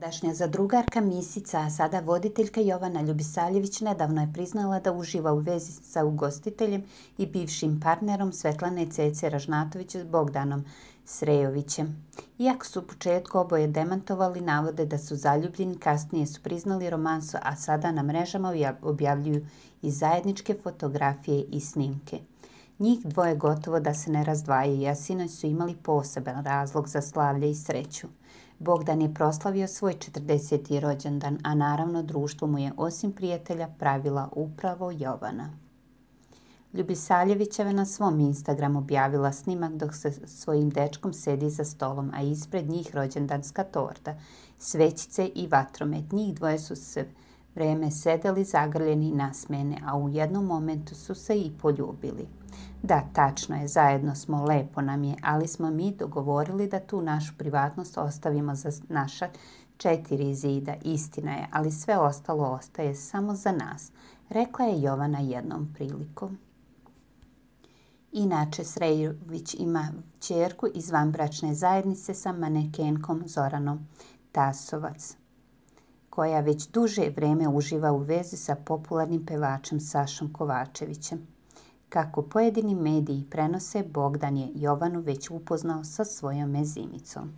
Dašnja zadrugarka Misica, a sada voditeljka Jovana Ljubisaljević nedavno je priznala da uživa u vezi sa ugostiteljem i bivšim partnerom Svetlane Cece Ražnatović s Bogdanom Srejovićem. Iako su u početku oboje demantovali, navode da su zaljubljeni, kasnije su priznali romansu, a sada na mrežama objavljuju i zajedničke fotografije i snimke. Njih dvoje gotovo da se ne razdvajaju, a sinoć su imali poseban razlog za slavlje i sreću. Bogdan je proslavio svoj 40. rođendan, a naravno društvo mu je osim prijatelja pravila upravo Jovana. Ljubisaljevićeva na svom Instagram objavila snimak dok se svojim dečkom sedi za stolom, a ispred njih rođendanska torta, svećice i vatromet. Njih dvoje su se vreme sedeli zagrljeni i nasmene, a u jednom momentu su se i poljubili. Da, tačno je, zajedno smo, lepo nam je, ali smo mi dogovorili da tu našu privatnost ostavimo za naša četiri zida. Istina je, ali sve ostalo ostaje samo za nas, rekla je Jovana jednom prilikom. Inače, Srejović ima čerku iz vanbračne zajednice sa manekenkom Zoranom Tasovac, koja već duže vreme uživa u vezi sa popularnim pevačem Sašom Kovačevićem. Kako pojedini mediji prenose, Bogdan je Jovanu već upoznao sa svojom mezimicom.